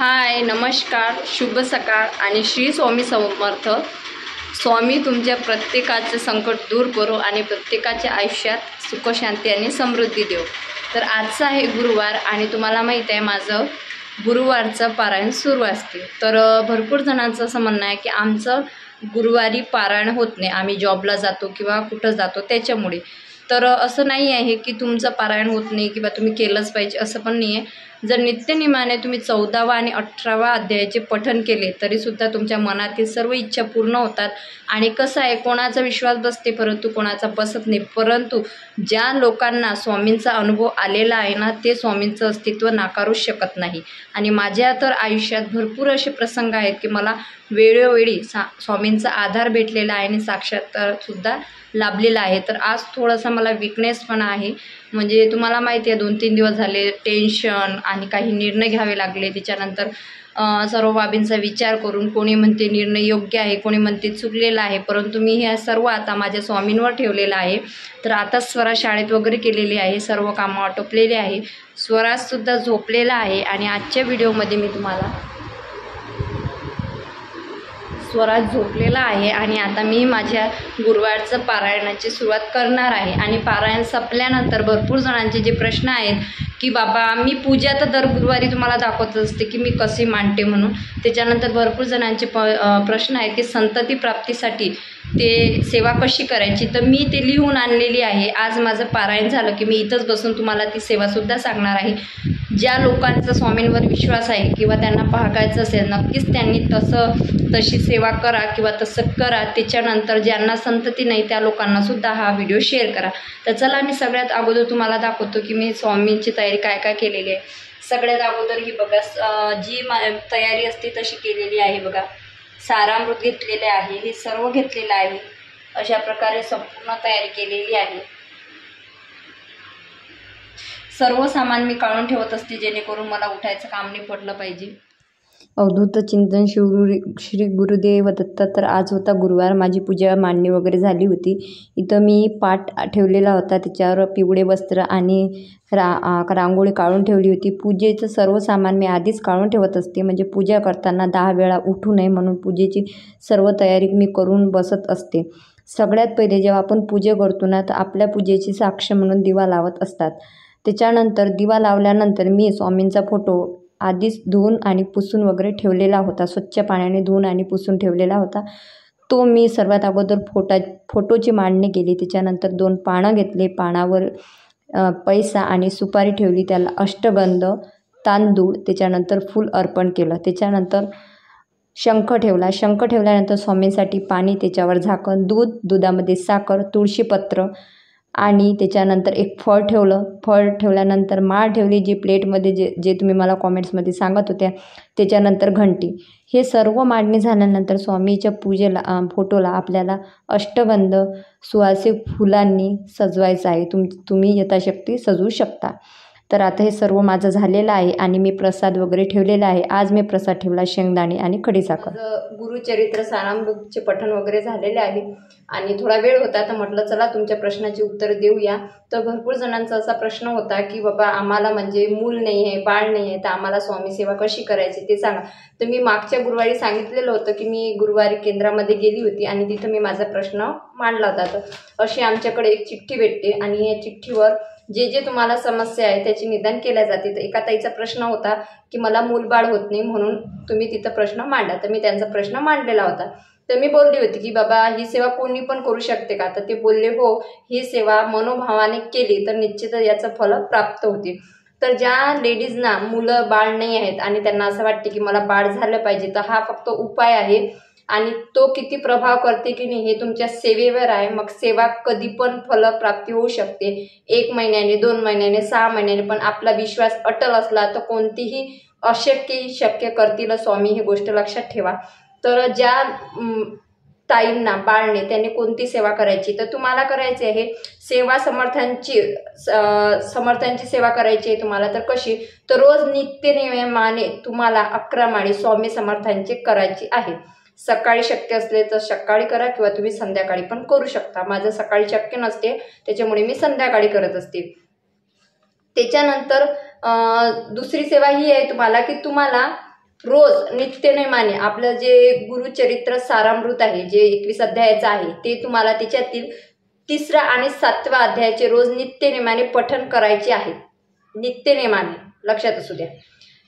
हाय नमस्कार शुभ सकाळ आणि श्री स्वामी समर्थ. स्वामी तुमच्या प्रत्येकाचं संकट दूर करू आणि प्रत्येकाच्या आयुष्यात सुखशांती आणि समृद्धी देऊ तर आजचा आहे गुरुवार आणि तुम्हाला माहीत आहे माझं गुरुवारचं पारायण सुरू असते. तर भरपूर जणांचं असं म्हणणं आहे की आमचं गुरुवारी पारायण होत नाही. आम्ही जॉबला जातो किंवा कुठं जातो त्याच्यामुळे. तर असं नाही आहे की तुमचं पारायण होत नाही किंवा तुम्ही केलंच पाहिजे असं पण नाही आहे. जर नित्यनिमाने तुम्ही चौदावा आणि अठरावा अध्यायाचे पठन केले तरीसुद्धा तुमच्या मनातील सर्व इच्छा पूर्ण होतात. आणि कसं आहे कोणाचा विश्वास बसते परंतु कोणाचा बसत नाही. परंतु ज्या लोकांना स्वामींचा अनुभव आलेला आहे ना ते स्वामींचं अस्तित्व नाकारूच शकत नाही. आणि माझ्या तर आयुष्यात भरपूर असे प्रसंग आहेत की मला वेळोवेळी सा स्वामींचा आधार भेटलेला आहे आणि साक्षात्कारसुद्धा लाभलेला आहे. तर आज थोडासा मला विकनेस पण आहे. म्हणजे तुम्हाला माहिती आहे दोन तीन दिवस झाले टेन्शन आणि काही निर्णय घ्यावे लागले. त्याच्यानंतर सर्व बाबींचा विचार करून कोणी म्हणते निर्णय योग्य आहे कोणी म्हणते चुकलेला आहे. परंतु मी हे सर्व आता माझ्या स्वामींवर ठेवलेलं आहे. तर आता स्वरा शाळेत वगैरे केलेली आहे सर्व कामं आटोपलेली आहे. स्वराजसुद्धा झोपलेला आहे आणि आजच्या व्हिडिओमध्ये मी तुम्हाला स्वराज झोपलेला आहे आणि आता मी माझ्या गुरुवारचं पारायणाची सुरुवात करणार आहे. आणि पारायण संपल्यानंतर भरपूर जणांचे जे प्रश्न आहेत की बाबा मी पूजा तर दर गुरुवारी तुम्हाला दाखवत असते की मी कशी मांडते म्हणून. त्याच्यानंतर भरपूर जणांचे प प्रश्न आहेत की संतती प्राप्तीसाठी ते सेवा कशी करायची? तर मी ते लिहून आणलेली आहे. आज माझं पारायण झालं की मी इथंच बसून तुम्हाला ती सेवासुद्धा सांगणार आहे. ज्या लोकांचा स्वामींवर विश्वास आहे किंवा त्यांना पाहायचं असेल नक्कीच त्यांनी तसं तशी सेवा करा किंवा तसं करा. त्याच्यानंतर ज्यांना संतती नाही त्या लोकांनासुद्धा हा व्हिडिओ शेअर करा. तर चला मी सगळ्यात अगोदर तुम्हाला दाखवतो की मी स्वामींची तयारी काय काय केलेली आहे. सगळ्यात अगोदर ही बघा जी मा तयारी असते तशी केलेली आहे बघा. सारामृत घेतलेले आहे हे सर्व घेतलेलं आहे. अशा प्रकारे संपूर्ण तयारी केलेली आहे. सर्व सामान मी काढून ठेवत असते जेणेकरून मला उठायचं काम नाही पडलं पाहिजे. अवधूत चिंतन शिवगुरु श्री गुरुदेव दत्त तर आज होता गुरुवार. माझी पूजा मांडणी वगैरे झाली होती. इथं मी पाट ठेवलेला होता. त्याच्यावर पिवळे वस्त्र आणि रा रांगोळी काढून ठेवली होती. पूजेचं सर्व सामान मी आधीच काढून ठेवत असते. म्हणजे पूजा करताना दहा वेळा उठू नये म्हणून पूजेची सर्व तयारी मी करून बसत असते. सगळ्यात पहिले जेव्हा आपण पूजा करतो ना तर आपल्या पूजेची साक्ष म्हणून दिवा लावत असतात. त्याच्यानंतर दिवा लावल्यानंतर मी स्वामींचा फोटो आधीच धुवून आणि पुसून वगैरे ठेवलेला होता. स्वच्छ पाण्याने धुवून आणि पुसून ठेवलेला होता. तो मी सर्वात अगोदर फोटा फोटोची मांडणी केली. त्याच्यानंतर दोन पानं घेतले. पानावर पैसा आणि सुपारी ठेवली. त्याला अष्टगंध तांदूळ त्याच्यानंतर फूल अर्पण केलं. त्याच्यानंतर शंख ठेवला. शंख ठेवल्यानंतर स्वामींसाठी पाणी त्याच्यावर झाकण दूध दुधामध्ये साखर तुळशीपत्र आणि त्याच्यानंतर एक फळ ठेवलं. फळ ठेवल्यानंतर माळ ठेवली जी प्लेटमध्ये जे जे तुम्ही मला कॉमेंट्समध्ये सांगत होत्या त्याच्यानंतर घंटी. हे सर्व मांडणी झाल्यानंतर स्वामीच्या पूजेला फोटोला आपल्याला अष्टगंध सुवासिक फुलांनी सजवायचं आहे. तुम तुम्ही यथाशक्ती सजवू शकता. तर आता हे सर्व माझं झालेलं आहे आणि मी प्रसाद वगैरे ठेवलेला आहे. आज मी प्रसाद ठेवला शेंगदाणे आणि खडीसाखर गुरुचरित्र सारामृतचे पठण वगैरे झालेले आहे आणि थोडा वेळ होता तर म्हटलं चला तुमच्या प्रश्नाची उत्तर देऊया. तर भरपूर जणांचा असा प्रश्न होता की बाबा आम्हाला म्हणजे मूल नाही आहे बाळ नाही आहे तर आम्हाला स्वामी सेवा कशी करायची ते सांगा. तर मी मागच्या गुरुवारी सांगितलेलं होतं की मी गुरुवारी केंद्रामध्ये गेली होती आणि तिथं मी माझा प्रश्न मांडला होता. तर अशी आमच्याकडे एक चिठ्ठी भेटते आणि या चिठ्ठीवर जे जे तुम्हाला समस्या आहे त्याची निदान केल्या जाते. तर एका ताईचा प्रश्न होता की मला मूलबाळ होत नाही म्हणून तुम्ही तिथं प्रश्न मांडा तर मी त्यांचा प्रश्न मांडलेला होता. तर मी बोलली होती की बाबा ही सेवा कोणी पण करू शकते का? तर ते बोलले हो ही सेवा मनोभावाने केली तर निश्चितच याचं फल प्राप्त होते. तर ज्या लेडीजना मुलं बाळ नाही आहेत आणि त्यांना असं वाटते की मला बाळ झालं पाहिजे तर हा फक्त उपाय आहे. आणि तो किती प्रभाव करते की नाही हे तुमच्या सेवेवर आहे. मग सेवा कधी पण फलप्राप्ती होऊ शकते. एक महिन्याने दोन महिन्याने सहा महिन्याने पण आपला विश्वास अटल असला तर कोणतीही अशक्य शक्य करतील स्वामी ही गोष्ट लक्षात ठेवा. तर ज्या ताईंना बाळने त्यांनी कोणती सेवा करायची? तर तुम्हाला करायची आहे सेवा समर्थांची स- समर्थांची सेवा करायची आहे तुम्हाला तर कशी? तर रोज नित्यनियमाने तुम्हाला अकरा माळी स्वामी समर्थांची करायची आहे. सकाळी शक्य असले तर सकाळी करा किंवा तुम्ही संध्याकाळी पण करू शकता. माझं सकाळी शक्य नसते त्याच्यामुळे मी संध्याकाळी करत असते. त्याच्यानंतर दुसरी सेवा ही आहे तुम्हाला की तुम्हाला रोज नित्यनेमाने आपलं जे गुरुचरित्र सारामृत आहे जे एकवीस अध्यायाचं आहे ते तुम्हाला त्याच्यातील तिसरा आणि सातव्या अध्यायाचे रोज नित्यनेमाने पठन करायचे आहे. नित्यनेमाने लक्षात असू द्या.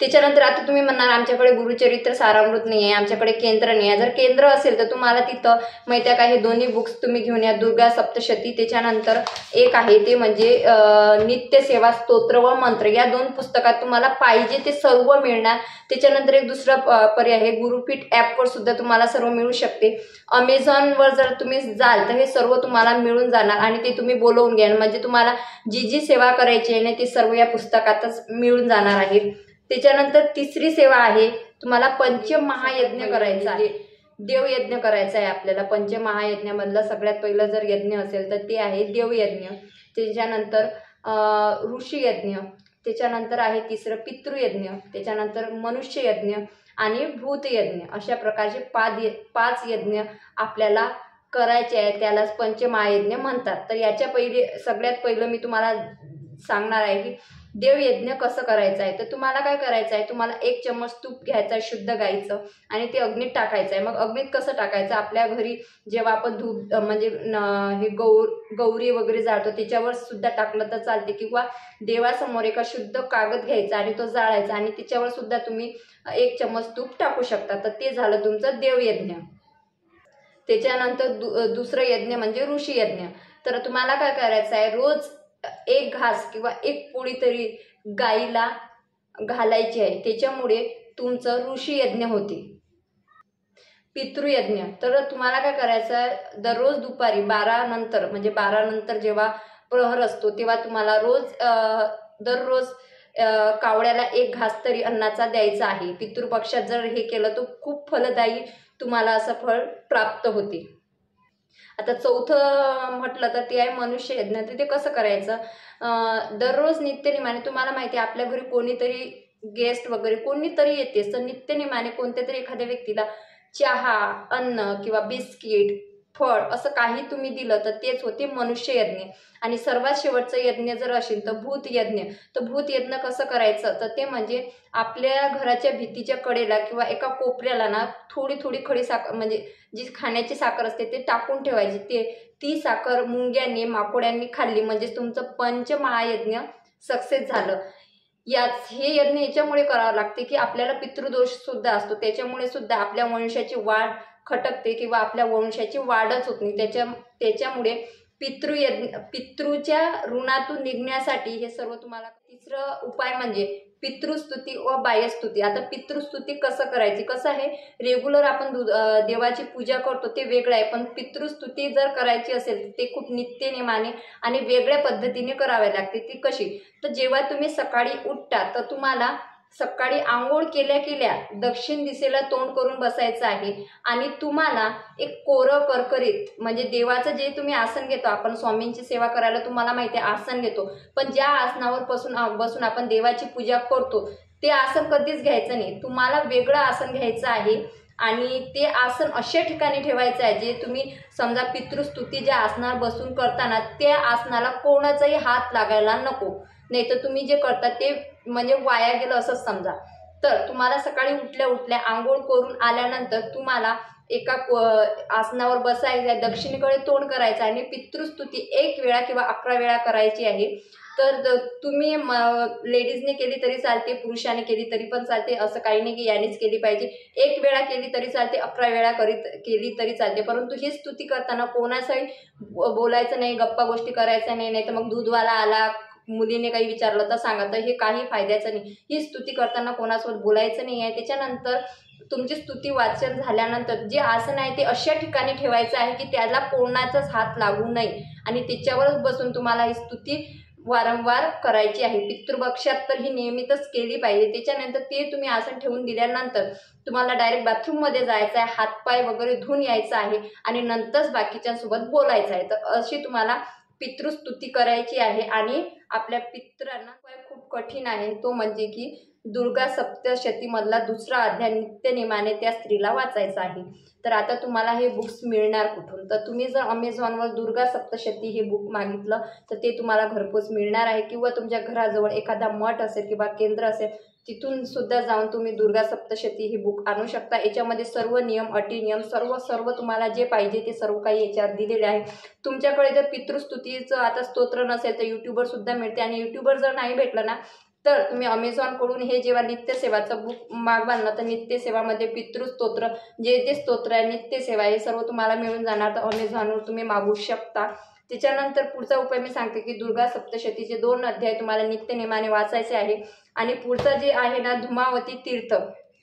त्याच्यानंतर आता तुम्ही म्हणणार आमच्याकडे गुरुचरित्र सारामृत नाही आहे आमच्याकडे केंद्र नाही आहे जर केंद्र असेल तर तुम्हाला तिथं माहिती आहे का हे दोन्ही बुक्स तुम्ही घेऊन या. दुर्गा सप्तशती त्याच्यानंतर एक आहे ते म्हणजे नित्यसेवा स्तोत्र व मंत्र. या दोन पुस्तकात तुम्हाला पाहिजे ते सर्व मिळणार. त्याच्यानंतर एक दुसरा पर्याय आहे. गुरुपीठ ॲपवर सुद्धा तुम्हाला सर्व मिळू शकते. अमेझॉनवर जर तुम्ही जाल तर हे सर्व तुम्हाला मिळून जाणार आणि ते तुम्ही बोलवून घ्याल. म्हणजे तुम्हाला जी जी सेवा करायची आहे ना ती सर्व या पुस्तकातच मिळून जाणार आहे. त्याच्यानंतर तिसरी सेवा आहे तुम्हाला पंचमहायज्ञ करायचा आहे. देवयज्ञ करायचा आहे आपल्याला. पंचमहायज्ञामधलं सगळ्यात पहिलं जर यज्ञ असेल तर ते आहे देवयज्ञ. त्याच्यानंतर ऋषीयज्ञ. त्याच्यानंतर आहे तिसरं पितृयज्ञ. त्याच्यानंतर मनुष्ययज्ञ आणि भूतयज्ञ. अशा प्रकारचे पाच पाच यज्ञ आपल्याला करायचे आहे त्यालाच पंचमहायज्ञ म्हणतात. तर याच्या पहिले सगळ्यात पहिलं मी तुम्हाला सांगणार आहे की देवयज्ञ कसं करायचं आहे? तर तुम्हाला काय करायचं आहे? तुम्हाला एक चम्मच तूप घ्यायचं आहे शुद्ध गाईचं आणि ते अग्नीत टाकायचं आहे. मग अग्नीत कसं टाकायचं? आपल्या घरी जेव्हा आपण धूप म्हणजे न- हे गौर गौरी वगैरे जाळतो त्याच्यावर सुद्धा टाकलं तर चालते. किंवा देवासमोर एका शुद्ध कागद घ्यायचा आणि तो जाळायचा आणि त्याच्यावर सुद्धा तुम्ही एक चम्मच तूप टाकू शकता. तर ते झालं तुमचं देवयज्ञ त्याच्यानंतर दु दुसरं यज्ञ म्हणजे ऋषी यज्ञ. तर तुम्हाला काय करायचं आहे? रोज एक घास किंवा एक पोळी तरी गाईला घालायची आहे. त्याच्यामुळे तुमचं ऋषी यज्ञ होते. पितृयज्ञ तर तुम्हाला काय करायचं आहे? दररोज दुपारी बारा नंतर म्हणजे बारा नंतर जेव्हा प्रहर असतो तेव्हा तुम्हाला रोज दररोज कावळ्याला एक घास तरी अन्नाचा द्यायचा आहे. पितृपक्षात जर हे केलं तर खूप फलदायी तुम्हाला असं फळ प्राप्त होते. आता चौथं म्हटलं तर ते आहे मनुष्य यज्ञ. तर ते कसं करायचं? दररोज नित्यनिमाने तुम्हाला माहिती आहे आपल्या घरी कोणीतरी गेस्ट वगैरे कोणीतरी येतेच. तर नित्यनिमाने कोणत्या तरी एखाद्या व्यक्तीला चहा अन्न किंवा बिस्किट फळ असं काही तुम्ही दिलं तर तेच होते मनुष्य यज्ञ. आणि सर्वात शेवटचं यज्ञ जर असेल तर भूत यज्ञ. तर भूत यज्ञ कसं करायचं? तर ते म्हणजे आपल्या घराच्या भीतीच्या कडेला किंवा एका कोपऱ्याला ना थोडी थोडी खडी साखर म्हणजे जी खाण्याची साखर असते ते टाकून ठेवायची. ते ती साखर मुंग्यांनी माकोड्यांनी खाल्ली. म्हणजे तुमचं पंचमहायज्ञ सक्सेस झालं. याच हे यज्ञ याच्यामुळे करावं लागते की आपल्याला पितृदोष सुद्धा असतो. त्याच्यामुळे सुद्धा आपल्या वंशाची वाढ खटकते किंवा आपल्या वंशाची वाढच होत नाही. त्याच्या त्याच्यामुळे पितृयज्ञ पितृच्या ऋणातून निघण्यासाठी हे सर्व तुम्हाला तिसरं उपाय म्हणजे पितृस्तुती व बाह्यस्तुती. आता पितृस्तुती कसं करायची? कसं आहे? रेग्युलर आपण दु देवाची पूजा करतो ते वेगळं आहे. पण पितृस्तुती जर करायची असेल तर ते खूप नित्यनेमाने आणि वेगळ्या पद्धतीने करावे लागते. ती कशी? तर जेव्हा तुम्ही सकाळी उठता तर तुम्हाला सकाळी आंघोळ केल्या केल्या दक्षिण दिशेला तोंड करून बसायचं आहे. आणि तुम्हाला एक कोरं करकरीत म्हणजे देवाचं जे तुम्ही आसन घेतो आपण स्वामींची सेवा करायला तुम्हाला माहिती आहे आसन घेतो. पण ज्या आसनावर बसून बसून आपण देवाची पूजा करतो ते आसन कधीच घ्यायचं नाही. तुम्हाला वेगळं आसन घ्यायचं आहे आणि ते आसन अशा ठिकाणी ठेवायचं आहे जे तुम्ही समजा पितृस्तुती ज्या आसनावर बसून करताना त्या आसनाला कोणाचाही हात लागायला नको. नाही तर तुम्ही जे करता ते म्हणजे वाया गेलं असंच समजा. तर तुम्हाला सकाळी उठल्या उठल्या आंघोळ करून आल्यानंतर तुम्हाला एका को- आसनावर बसायचं आहे दक्षिणेकडे तोंड करायचं आहे आणि पितृस्तुती एक वेळा किंवा अकरा वेळा करायची आहे. तर तुम्ही तुम्ही लेडीजने केली तरी चालते पुरुषाने केली तरी पण चालते असं काही नाही की यानेच केली पाहिजे. एक वेळा केली तरी चालते अकरा वेळा करीत केली तरी चालते. परंतु ही स्तुती करताना कोणाचाही ब- बोलायचं नाही गप्पा गोष्टी करायच्या नाही नाही तर मग दूधवाला आला मुलीने काही विचारलं तर सांगा तर हे काही फायद्याचं नाही. ही स्तुती करताना कोणासोबत बोलायचं नाही आहे. त्याच्यानंतर तुमची स्तुती वाचन झाल्यानंतर जे आसन आहे ते अशा ठिकाणी ठेवायचं आहे की त्याला कोणाचाच हात लागू नये आणि त्याच्यावरच बसून तुम्हाला ही स्तुती वारंवार करायची आहे. पितृपक्षात तर ही नियमितच केली पाहिजे. त्याच्यानंतर ते तुम्ही आसन ठेवून दिल्यानंतर तुम्हाला डायरेक्ट बाथरूममध्ये जायचं आहे. हातपाय वगैरे धुवून यायचं आहे. आणि नंतरच बाकीच्यांसोबत बोलायचं आहे. तर अशी तुम्हाला पितृस्तुती करायची आहे आणि आपल्या पित्रांना खूप कठीण आहे. तो म्हणजे की दुर्गा सप्तशतीमधला दुसरा अध्याय नित्यनेमाने त्या स्त्रीला वाचायचा आहे. तर आता तुम्हाला हे बुक्स मिळणार कुठून? तर तुम्ही जर अमेझॉनवर दुर्गा सप्तशती हे बुक मागितलं तर ते तुम्हाला घरपोच मिळणार आहे किंवा तुमच्या घराजवळ एखादा मठ असेल किंवा केंद्र असेल तिथून सुद्धा जाऊन तुम्ही दुर्गा सप्तशती ही बुक आणू शकता. याच्यामध्ये सर्व नियम अटी नियम सर्व सर्व तुम्हाला जे पाहिजे ते सर्व काही याच्यात दिलेले आहे. तुमच्याकडे जर पितृस्तुतीचं आता स्तोत्र नसेल तर यूट्यूबरसुद्धा मिळते आणि यूट्यूबर जर नाही भेटलं ना तर तुम्ही अमेझॉनकडून हे जेव्हा नित्यसेवाचं बुक मागवाल ना तर नित्यसेवामध्ये पितृस्तोत्र जे जे स्तोत्र आहे नित्यसेवा हे सर्व तुम्हाला मिळून जाणार. तर अमेझॉनवर तुम्ही मागवू शकता. त्याच्यानंतर पुढचा उपाय मी सांगते की दुर्गा सप्तशतीचे दोन अध्याय तुम्हाला नित्यनेमाने वाचायचे आहे. आणि पुढचं जे आहे ना धुमावती तीर्थ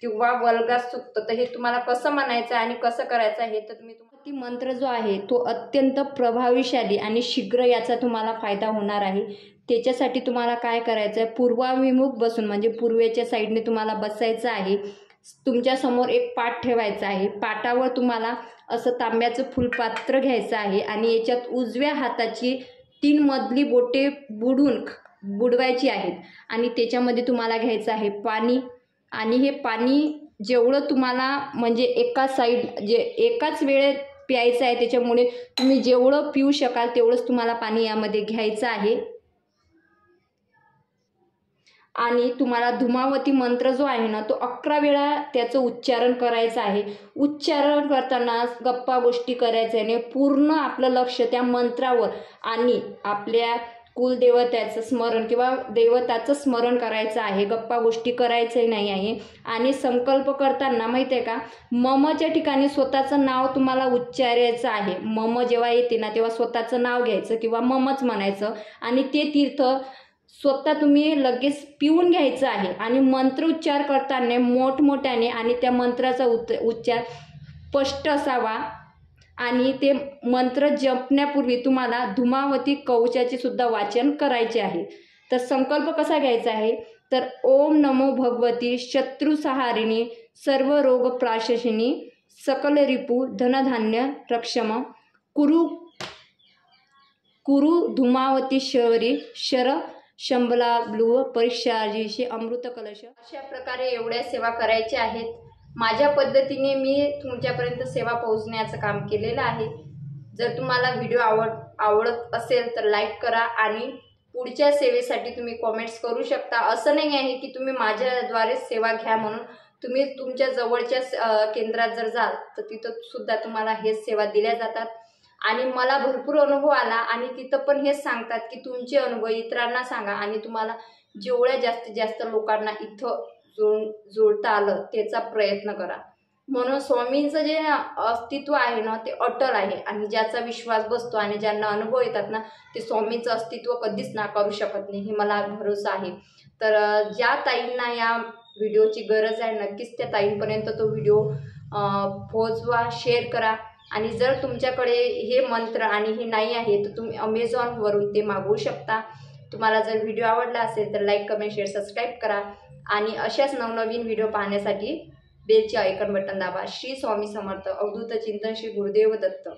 किंवा वल्गा सुक्त तर हे तुम्हाला कसं म्हणायचं आणि कसं करायचं आहे तर तुम्ही ती मंत्र जो आहे तो अत्यंत प्रभावीशाली आणि शीघ्र याचा तुम्हाला फायदा होणार आहे. त्याच्यासाठी तुम्हाला काय करायचं आहे पूर्वाभिमुख बसून म्हणजे पूर्वेच्या साईडने तुम्हाला बसायचं आहे. तुमच्यासमोर एक पाट ठेवायचा आहे. पाटावर तुम्हाला असं तांब्याचं फुलपात्र घ्यायचं आहे आणि याच्यात उजव्या हाताची तीन मधली बोटे बुडून बुडवायची आहेत. आणि त्याच्यामध्ये तुम्हाला घ्यायचं आहे पाणी. आणि हे पाणी जेवढं तुम्हाला म्हणजे एका साईड जे एकाच वेळेत प्यायचं आहे त्याच्यामुळे तुम्ही जेवढं पिऊ शकाल तेवढंच तुम्हाला पाणी यामध्ये घ्यायचं आहे. आणि तुम्हाला धुमावती मंत्र जो आहे ना तो अकरा वेळा त्याचं उच्चारण करायचं आहे. उच्चारण करताना गप्पा गोष्टी करायचं आणि पूर्ण आपलं लक्ष त्या मंत्रावर आणि आपल्या कुलदेवत्याचं स्मरण किंवा देवताचं स्मरण करायचं आहे. गप्पा गोष्टी करायचं नाही आहे. आणि संकल्प करताना माहिती आहे का ममच्या ठिकाणी स्वतःचं नाव तुम्हाला उच्चारायचं आहे. मम जेव्हा येते ना तेव्हा स्वतःचं नाव घ्यायचं किंवा ममच म्हणायचं. आणि ते तीर्थ स्वतः तुम्ही लगेच पिऊन घ्यायचं आहे आणि मंत्र उच्चार करताना मोठमोठ्याने आणि त्या मंत्राचा उत उच्चार स्पष्ट असावा. आणि ते मंत्र जपण्यापूर्वी तुम्हाला धुमावती कवचाचे सुद्धा वाचन करायचे आहे. तर संकल्प कसा घ्यायचा आहे? तर ओम नमो भगवती शत्रुसहारिणी सर्व रोग प्राशशिनी सकल रिपू धनधान्य रक्षम कुरु कुरु धुमावती शरी शर शंभला ब्लू परीक्षाजीशी अमृत कलश. अशा प्रकारे एवढ्या सेवा करायच्या आहेत. माझ्या पद्धतीने मी तुमच्यापर्यंत सेवा पोहोचण्याचं काम केलेलं आहे. जर तुम्हाला व्हिडिओ आवड आवडत असेल तर लाईक करा आणि पुढच्या सेवेसाठी तुम्ही कॉमेंट्स करू शकता. असं नाही आहे की तुम्ही माझ्याद्वारे सेवा घ्या म्हणून. तुम्ही तुमच्या जवळच्या केंद्रात जर जाल तर तिथं सुद्धा तुम्हाला हेच सेवा दिल्या जातात. आणि मला भरपूर अनुभव आला. आणि तिथं पण हेच सांगतात की तुमचे अनुभव इतरांना सांगा. आणि तुम्हाला जेवढ्या जास्तीत जास्त लोकांना इथं जोड जोडता आलं त्याचा प्रयत्न करा. म्हणून स्वामींचं जे अस्तित्व आहे ना ते अटल आहे. आणि ज्याचा विश्वास बसतो आणि ज्यांना अनुभव येतात ना ते स्वामींचं अस्तित्व कधीच नाकारू शकत नाही. हे मला भरोसा आहे. तर ज्या ताईंना या व्हिडिओची गरज आहे नक्कीच त्या ताईंपर्यंत तो व्हिडिओ पोहोचवा शेअर करा. आणि जर तुमच्याकडे हे मंत्र आणि हे नाही आहे तर तुम्ही अमेझॉनवरून ते मागवू शकता. तुम्हाला जर व्हिडिओ आवडला असेल तर लाईक कमेंट शेअर सबस्क्राईब करा. आणि अशाच नवनवीन व्हिडिओ पाहण्यासाठी बेलचे आयकन बटन दाबा. श्री स्वामी समर्थ अवधूत चिंतन श्री गुरुदेव दत्त.